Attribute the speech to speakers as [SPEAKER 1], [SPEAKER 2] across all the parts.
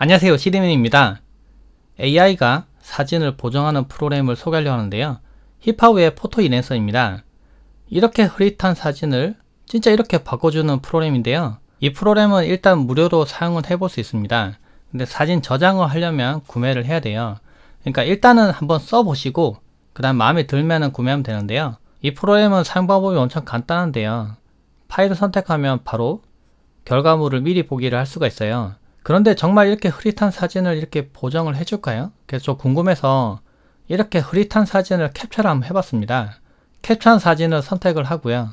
[SPEAKER 1] 안녕하세요 시리맨입니다. AI가 사진을 보정하는 프로그램을 소개하려 하는데요. 힙하우의 포토 이랜서입니다. 이렇게 흐릿한 사진을 진짜 이렇게 바꿔주는 프로그램인데요. 이 프로그램은 일단 무료로 사용을 해볼 수 있습니다. 근데 사진 저장을 하려면 구매를 해야 돼요. 그러니까 일단은 한번 써보시고 그 다음 마음에 들면 구매하면 되는데요. 이 프로그램은 사용 방법이 엄청 간단한데요. 파일을 선택하면 바로 결과물을 미리 보기를 할 수가 있어요. 그런데 정말 이렇게 흐릿한 사진을 이렇게 보정을 해줄까요? 그래서 저 궁금해서 이렇게 흐릿한 사진을 캡처를 한번 해봤습니다. 캡처한 사진을 선택을 하고요.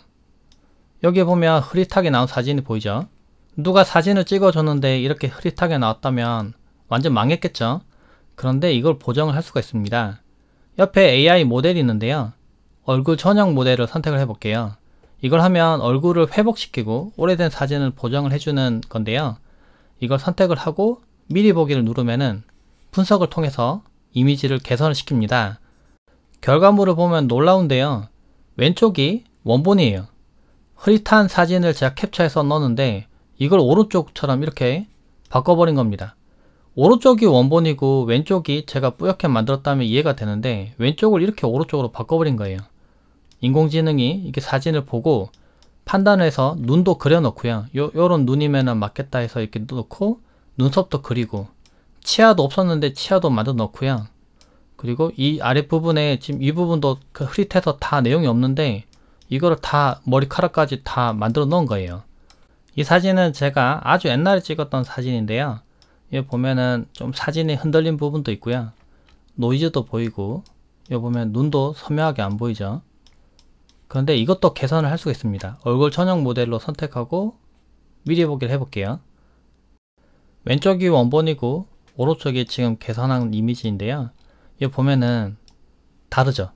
[SPEAKER 1] 여기 보면 흐릿하게 나온 사진이 보이죠? 누가 사진을 찍어줬는데 이렇게 흐릿하게 나왔다면 완전 망했겠죠? 그런데 이걸 보정을 할 수가 있습니다. 옆에 AI 모델이 있는데요. 얼굴 전용 모델을 선택을 해볼게요. 이걸 하면 얼굴을 회복시키고 오래된 사진을 보정을 해주는 건데요. 이걸 선택을 하고 미리 보기를 누르면은 분석을 통해서 이미지를 개선을 시킵니다. 결과물을 보면 놀라운데요. 왼쪽이 원본이에요. 흐릿한 사진을 제가 캡처해서 넣었는데 이걸 오른쪽처럼 이렇게 바꿔버린 겁니다. 오른쪽이 원본이고 왼쪽이 제가 뿌옇게 만들었다면 이해가 되는데 왼쪽을 이렇게 오른쪽으로 바꿔버린 거예요. 인공지능이 이렇게 사진을 보고 판단해서 눈도 그려 놓고요. 요, 요런 눈이면 맞겠다 해서 이렇게 놓고 눈썹도 그리고 치아도 없었는데 치아도 만들어 놓고요. 그리고 이 아랫부분에 지금 이 부분도 그 흐릿해서 다 내용이 없는데 이거를 다 머리카락까지 다 만들어 놓은 거예요. 이 사진은 제가 아주 옛날에 찍었던 사진인데요. 여기 보면은 좀 사진이 흔들린 부분도 있고요. 노이즈도 보이고 여기 보면 눈도 선명하게 안 보이죠. 그런데 이것도 개선을 할 수가 있습니다. 얼굴 전용 모델로 선택하고 미리 보기를 해볼게요. 왼쪽이 원본이고 오른쪽이 지금 개선한 이미지인데요. 여기 보면은 다르죠.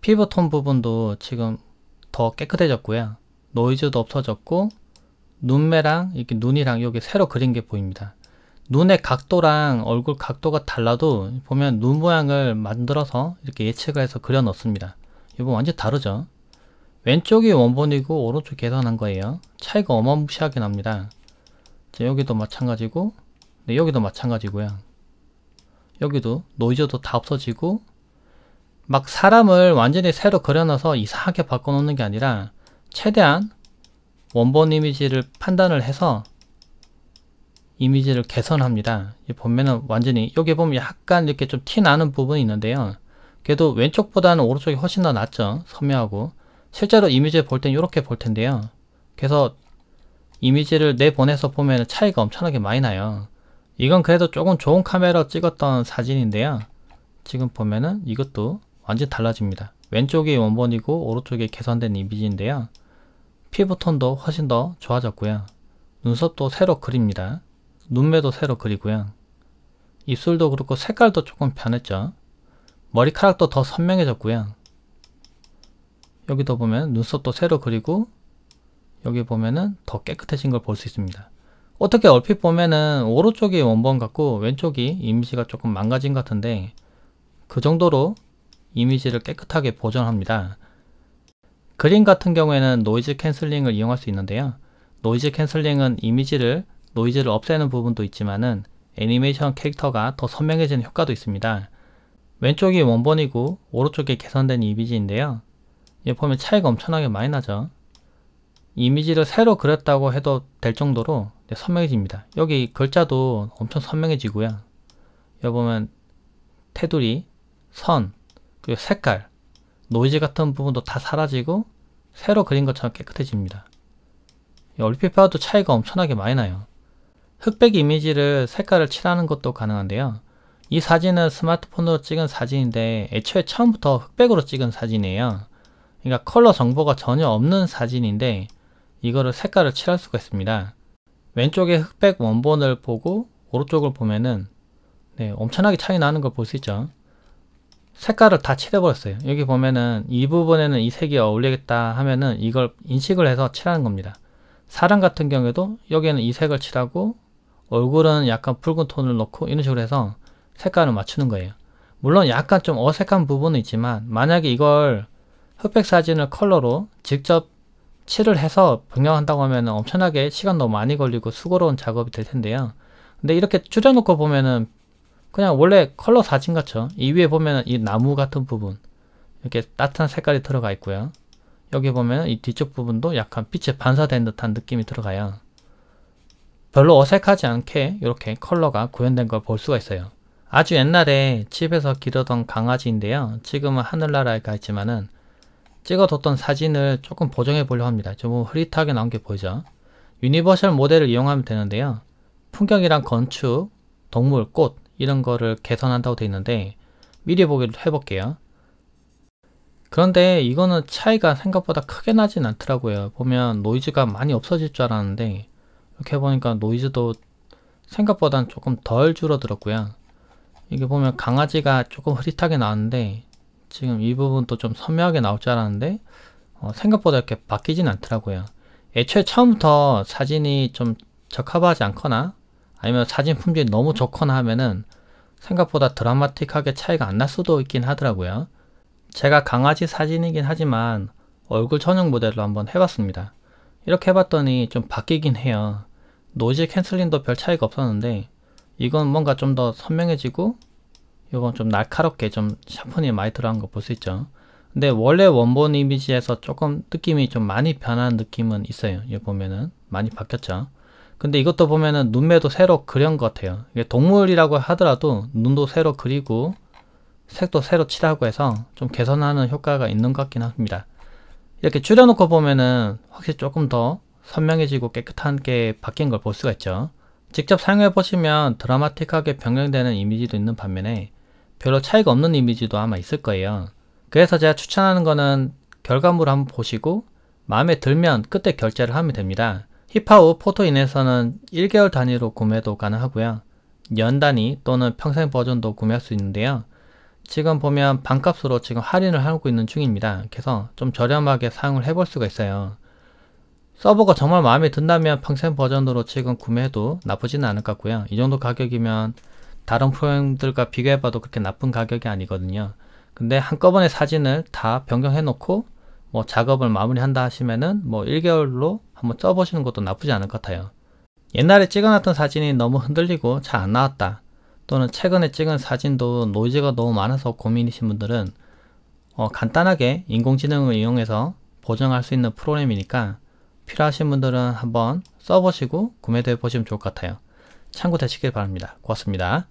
[SPEAKER 1] 피부톤 부분도 지금 더 깨끗해졌고요. 노이즈도 없어졌고 눈매랑 이렇게 눈이랑 여기 새로 그린 게 보입니다. 눈의 각도랑 얼굴 각도가 달라도 보면 눈 모양을 만들어서 이렇게 예측을 해서 그려 넣습니다. 이거 완전 다르죠? 왼쪽이 원본이고 오른쪽 개선한 거예요. 차이가 어마무시하게 납니다. 자, 여기도 마찬가지고 네, 여기도 마찬가지고요. 여기도 노이즈도 다 없어지고 막 사람을 완전히 새로 그려놔서 이상하게 바꿔놓는 게 아니라 최대한 원본 이미지를 판단을 해서 이미지를 개선합니다. 보면은 완전히 여기 보면 약간 이렇게 좀 티 나는 부분이 있는데요. 그래도 왼쪽보다는 오른쪽이 훨씬 더 낫죠. 선명하고 실제로 이미지를 볼땐 이렇게 볼 텐데요. 그래서 이미지를 내보내서 보면 차이가 엄청나게 많이 나요. 이건 그래도 조금 좋은 카메라 찍었던 사진인데요. 지금 보면은 이것도 완전 달라집니다. 왼쪽이 원본이고 오른쪽이 개선된 이미지인데요. 피부톤도 훨씬 더 좋아졌고요. 눈썹도 새로 그립니다. 눈매도 새로 그리고요. 입술도 그렇고 색깔도 조금 변했죠. 머리카락도 더 선명해졌고요. 여기도 보면 눈썹도 새로 그리고 여기 보면은 더 깨끗해진 걸 볼 수 있습니다. 어떻게 얼핏 보면은 오른쪽이 원본 같고 왼쪽이 이미지가 조금 망가진 것 같은데 그 정도로 이미지를 깨끗하게 보존합니다. 그림 같은 경우에는 noise canceling을 이용할 수 있는데요. noise canceling은 이미지를 노이즈를 없애는 부분도 있지만은 애니메이션 캐릭터가 더 선명해지는 효과도 있습니다. 왼쪽이 원본이고 오른쪽이 개선된 이미지인데요. 여기 보면 차이가 엄청나게 많이 나죠. 이미지를 새로 그렸다고 해도 될 정도로 선명해집니다. 여기 글자도 엄청 선명해지고요. 여기 보면 테두리, 선, 그리고 색깔, 노이즈 같은 부분도 다 사라지고 새로 그린 것처럼 깨끗해집니다. 얼핏 봐도 차이가 엄청나게 많이 나요. 흑백 이미지를 색깔을 칠하는 것도 가능한데요. 이 사진은 스마트폰으로 찍은 사진인데 애초에 처음부터 흑백으로 찍은 사진이에요. 그러니까 컬러 정보가 전혀 없는 사진인데 이거를 색깔을 칠할 수가 있습니다. 왼쪽에 흑백 원본을 보고 오른쪽을 보면은 네, 엄청나게 차이 나는 걸 볼 수 있죠. 색깔을 다 칠해버렸어요. 여기 보면은 이 부분에는 이 색이 어울리겠다 하면은 이걸 인식을 해서 칠하는 겁니다. 사람 같은 경우에도 여기에는 이 색을 칠하고 얼굴은 약간 붉은 톤을 넣고 이런 식으로 해서 색깔을 맞추는 거예요. 물론 약간 좀 어색한 부분은 있지만 만약에 이걸 흑백 사진을 컬러로 직접 칠을 해서 변경한다고 하면 엄청나게 시간 너무 많이 걸리고 수고로운 작업이 될 텐데요. 근데 이렇게 줄여놓고 보면은 그냥 원래 컬러 사진 같죠 이 위에 보면은 이 나무 같은 부분 이렇게 따뜻한 색깔이 들어가 있고요 여기 보면 이 뒤쪽 부분도 약간 빛에 반사된 듯한 느낌이 들어가요 별로 어색하지 않게 이렇게 컬러가 구현된 걸 볼 수가 있어요 아주 옛날에 집에서 기르던 강아지인데요 지금은 하늘나라에 가 있지만은 찍어뒀던 사진을 조금 보정해 보려고 합니다 좀 흐릿하게 나온 게 보이죠 universal 모델을 이용하면 되는데요 풍경이랑 건축, 동물, 꽃 이런 거를 개선한다고 되어 있는데 미리 보기를 해볼게요. 그런데 이거는 차이가 생각보다 크게 나진 않더라고요. 보면 노이즈가 많이 없어질 줄 알았는데 이렇게 보니까 노이즈도 생각보단 조금 덜 줄어들었고요. 이게 보면 강아지가 조금 흐릿하게 나왔는데 지금 이 부분도 좀 선명하게 나올 줄 알았는데 어, 생각보다 이렇게 바뀌진 않더라고요. 애초에 처음부터 사진이 좀 적합하지 않거나 아니면 사진 품질이 너무 좋거나 하면은 생각보다 드라마틱하게 차이가 안 날 수도 있긴 하더라고요. 제가 강아지 사진이긴 하지만 얼굴 전용 모델로 한번 해봤습니다. 이렇게 해봤더니 좀 바뀌긴 해요. noise canceling도 별 차이가 없었는데 이건 뭔가 좀 더 선명해지고 이건 좀 날카롭게 좀 샤프니 많이 들어간 거 볼 수 있죠. 근데 원래 원본 이미지에서 조금 느낌이 좀 많이 변한 느낌은 있어요. 여기 보면은 많이 바뀌었죠. 근데 이것도 보면은 눈매도 새로 그린 것 같아요. 이게 동물이라고 하더라도 눈도 새로 그리고 색도 새로 칠하고 해서 좀 개선하는 효과가 있는 것 같긴 합니다. 이렇게 줄여놓고 보면은 확실히 조금 더 선명해지고 깨끗하게 바뀐 걸 볼 수가 있죠. 직접 사용해 보시면 드라마틱하게 변경되는 이미지도 있는 반면에 별로 차이가 없는 이미지도 아마 있을 거예요. 그래서 제가 추천하는 거는 결과물을 한번 보시고 마음에 들면 그때 결제를 하면 됩니다. 힙하우 포토인에서는 1개월 단위로 구매도 가능하고요. 연 단위 또는 평생 버전도 구매할 수 있는데요. 지금 보면 반값으로 지금 할인을 하고 있는 중입니다. 그래서 좀 저렴하게 사용을 해볼 수가 있어요. 서버가 정말 마음에 든다면 평생 버전으로 지금 구매해도 나쁘지는 않을 것 같고요. 이 정도 가격이면 다른 프로그램들과 비교해봐도 그렇게 나쁜 가격이 아니거든요. 근데 한꺼번에 사진을 다 변경해 놓고 뭐 작업을 마무리한다 하시면은 뭐 1개월로 한번 써보시는 것도 나쁘지 않을 것 같아요. 옛날에 찍어놨던 사진이 너무 흔들리고 잘 안 나왔다. 또는 최근에 찍은 사진도 노이즈가 너무 많아서 고민이신 분들은 어, 간단하게 인공지능을 이용해서 보정할 수 있는 프로그램이니까 필요하신 분들은 한번 써보시고 구매도 해보시면 좋을 것 같아요. 참고 되시길 바랍니다. 고맙습니다.